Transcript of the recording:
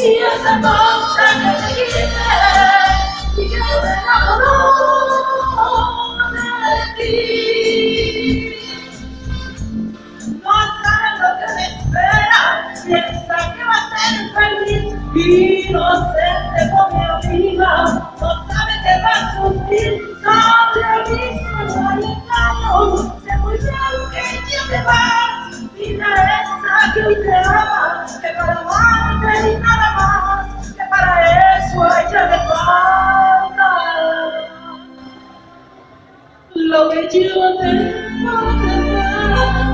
Esa cosa que te quise y que me enamoró de ti. No sabes lo que me espera, piensa que va a ser feliz inocente con mi amiga. No sabe que va a sufrir sobre mí, no hay engaño. Sé muy bien que ya te vas, vida esa que hoy te lòng em chưa thể phát ra